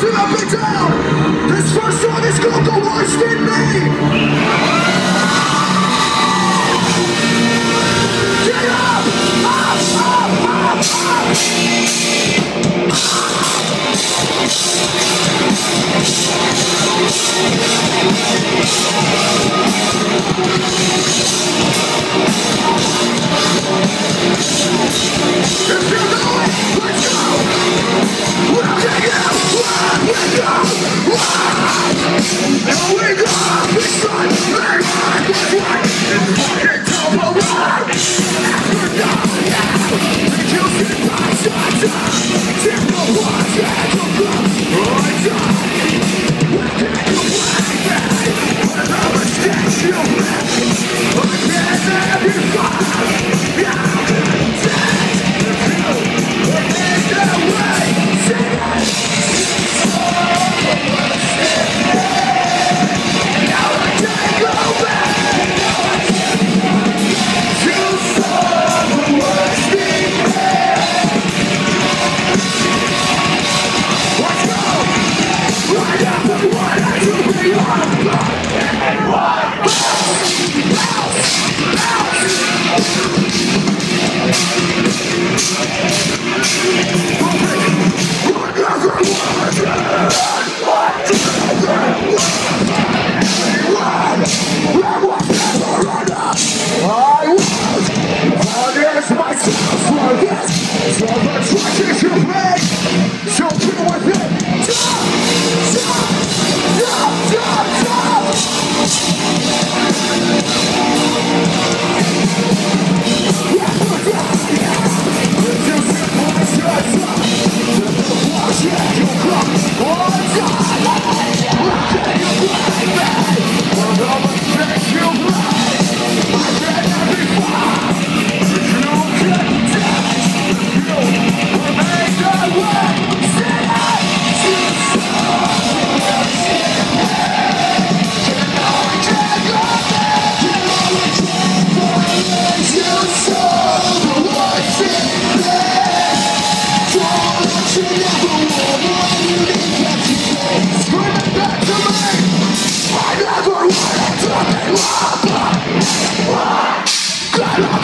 to the big. This first song is called The Worst In Me. Get up! Up, up, up, up!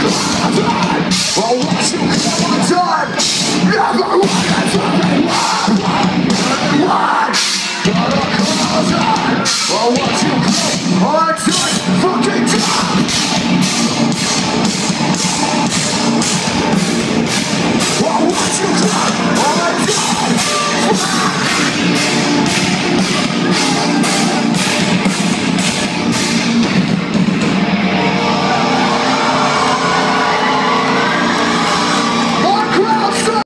I'll watch you till I'm Never wanna